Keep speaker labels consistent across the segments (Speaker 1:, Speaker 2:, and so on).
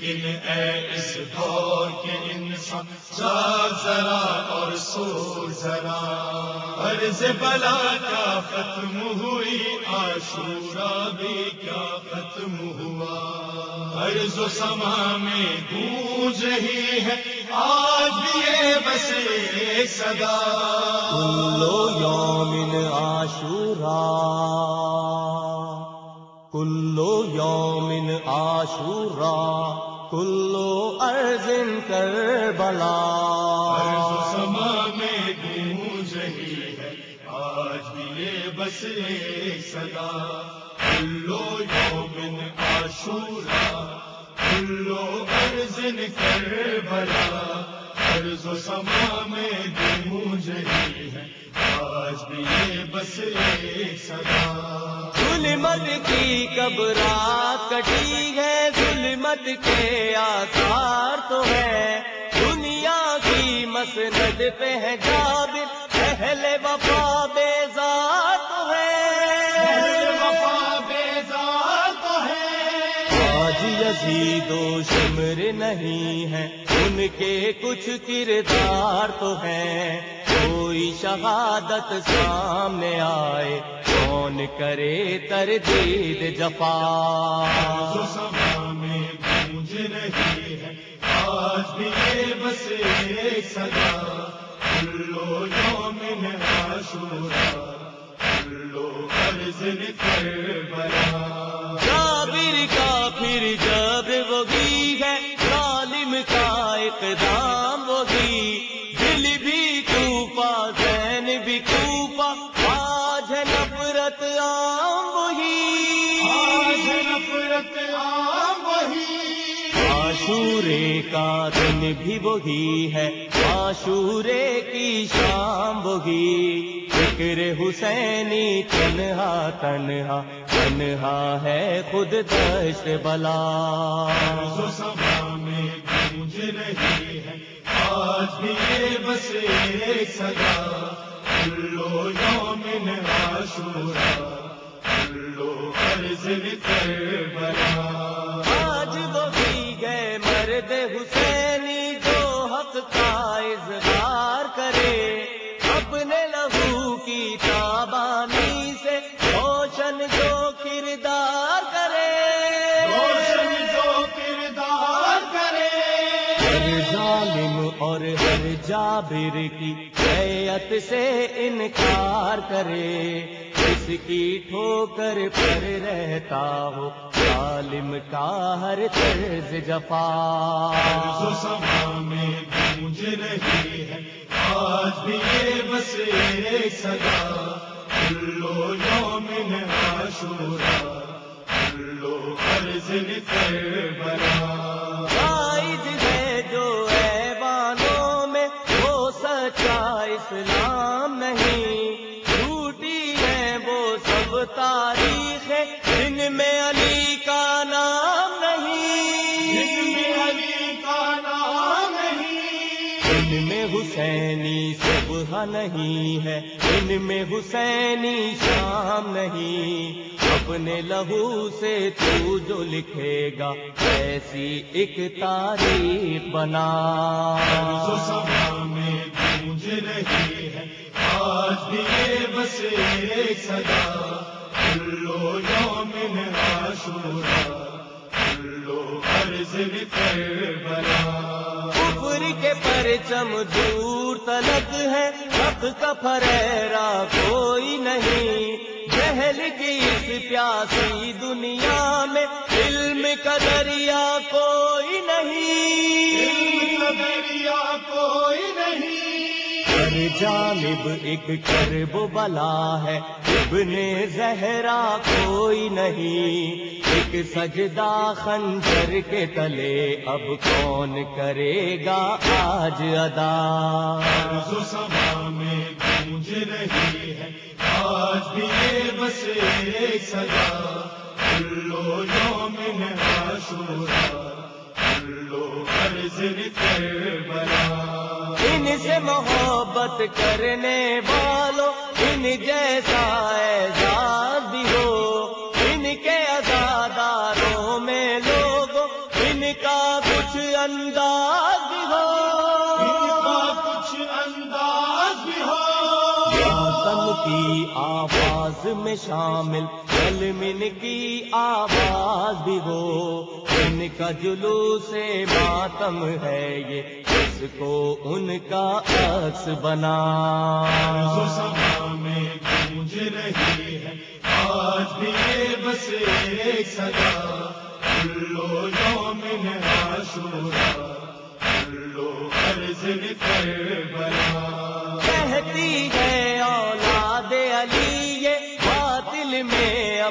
Speaker 1: لیکن اے اس دور کے انسان جاگ ذرا اور سو ذرا۔ عرض بلا کیا ختم ہوئی آشورا بھی کیا ختم ہوا۔ عرض و سما میں گونج رہی ہے، آج بھی یہ بس ایک صدا۔
Speaker 2: کلو یومن عاشورا کلو یومن عاشورا کلو ارزن کر بلا۔
Speaker 1: سما میں گونج رہی ہے، آج بھی یہ بس ایک صدا۔ کلو یومن عاشورا، کلو ارزن کر بلا۔ عرض سما میں گونج رہی ہے بس
Speaker 2: ظلمت کی کب رات کٹی ہے؟ ظلمت کے آثار تو ہے۔ دنیا کی مسند پہ ہے جابر اہل وفا بیزار تو ہے۔
Speaker 1: وفا بیزار تو ہے۔
Speaker 2: آج یزید و شمر نہیں ہے۔ ان کے کچھ کردار تو ہیں۔ کوئی شہادت سامنے آئے کون کرے تردید جفا؟
Speaker 1: جو سما میں گونج رہی ہے آج بھی یہ بس ایک صدا کلو یومن عاشورا کلو عرض کر بلا
Speaker 2: جابر کا پھر جب وہی عاشورے کا دن بھی وہی ہے۔ عاشورے کی شام وہی۔ فکر حسینی تنہا تنہا تنہا ہے خود دشت بلا۔
Speaker 1: میں گونج رہی ہے۔ آج بھی یہ بس ایک صدا کلو یومن عاشورا کلو عرض کر بلا
Speaker 2: آج وہی گئے مرد حسینی جو حق کا اظہار کرے۔ اپنے لہو کی تابانی سے روشن جو کردار کرے۔
Speaker 1: روشن جو کردار کرے۔
Speaker 2: ہر ظالم اور ہر جابر کی سے انکار کرے۔ کی ٹھوکر پر رہتا ہو ظالم کا ہر طرز جفا۔
Speaker 1: سما میں گونج رہی ہے، آج بھی یہ بس ایک صدا کلو یومن عاشورا کلو عرض کر بلا
Speaker 2: ان میں حسینی صبح نہیں ہے، ان میں حسینی شام نہیں۔ اپنے لہو سے تو جو لکھے گا، ایسی ایک تاریخ بنا۔ پرچم دور تلک ہے حق کا فریرا کوئی نہیں۔ جہل کی اس پیاسی دنیا میں علم کا دریا کوئی نہیں۔
Speaker 1: دریا کوئی نہیں۔
Speaker 2: ہر جانب ایک کرب بلا ہے ابن زہرا کوئی نہیں۔ ایک سجدہ خنجر کے تلے اب کون کرے گا آج ادا؟
Speaker 1: سما میں گونج رہی ہے آج بھی یہ بس ایک سزا کلو یوم عاشورا کلو عرض کربلا
Speaker 2: ان سے محبت کرنے والوں آواز میں شامل، کلمن کی آواز بھی ہو۔ ان کا جلوس ماتم ہے یہ، اس کو ان کا عکس بنا۔
Speaker 1: میں گونج رہی ہے، آج بھی بس ایک
Speaker 2: سدا۔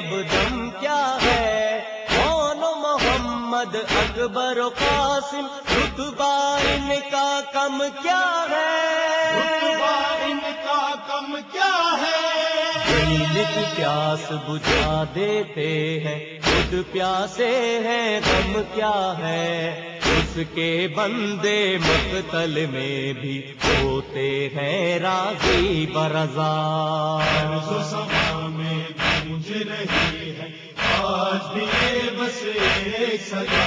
Speaker 2: اب دم کیا ہے؟ کون محمد اکبر و قاسم؟ رتبہ ان کا کم کیا
Speaker 1: رتبہ
Speaker 2: ہے
Speaker 1: ان کا کم کیا ہے؟
Speaker 2: کی پیاس بجھا دیتے ہیں خود پیاسے ہیں غم کیا ہے؟ اس کے بندے مقتل میں بھی ہوتے ہیں راضی برضا۔
Speaker 1: میں گونج رہی ہے آج بھی یہ بس ایک سزا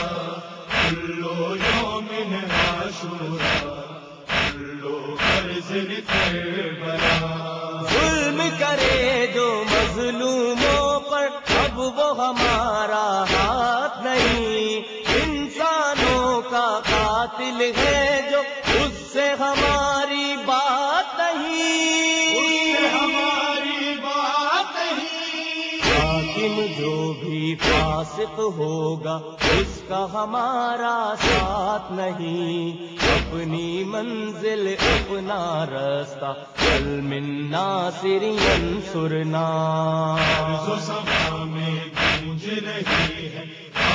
Speaker 1: کلو یوم عاشورا کلو عرض کربلا
Speaker 2: ظلم کرے جو مظلوموں پر، اب وہ ہمارا ہاتھ نہیں۔ انسانوں کا قاتل ہے جو اس سے ہماری فاسق ہوگا اس کا ہمارا ساتھ نہیں۔ اپنی منزل اپنا رستہ کل منا سرین سرنا۔
Speaker 1: عرض و سما میں گونج رہی ہے۔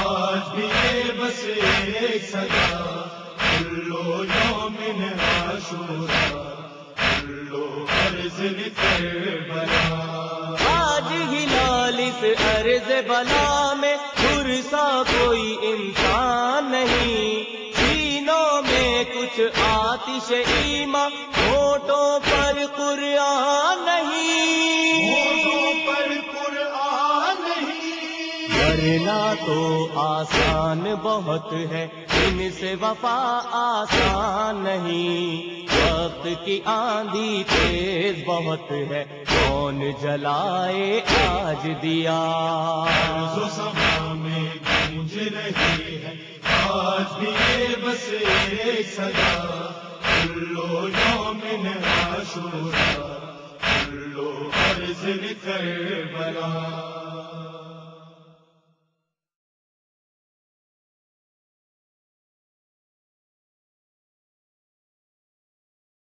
Speaker 1: آج بھی یہ بس ایک کلو یوم عاشورا۔ کلو عرض کربلا
Speaker 2: آج ہی لالس عرض بلا کچھ آتش ایما ہوٹوں پر قرآن نہیں۔
Speaker 1: ہوٹوں پر قرآن نہیں۔
Speaker 2: کرنا تو آسان بہت ہے ان سے وفا آسان نہیں۔ وقت کی آندھی تیز بہت ہے کون جلائے آج دیا۔
Speaker 1: میں گونج رہی ہے آج بھی یہ بس کلو یوم عاشورا کلو عرض کربلا۔